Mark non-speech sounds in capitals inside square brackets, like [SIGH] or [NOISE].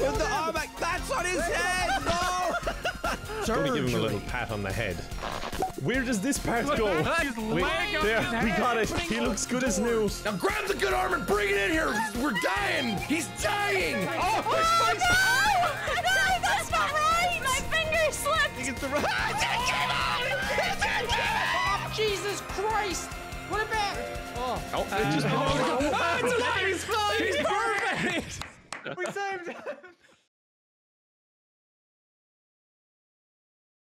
With the arm back. That's on his head. No. [LAUGHS] Gonna give him a little pat on the head. Where does this part go? Wait, there, we got it. He looks good as new. Now grab the good arm and bring it in here. We're dying. He's dying. Oh, Oh, no! No, that's not right! My finger slipped! He gets the right. Ah, Jesus Christ! What about? back! Oh, it just. Oh, it's oh, alive. He's perfect. We saved him!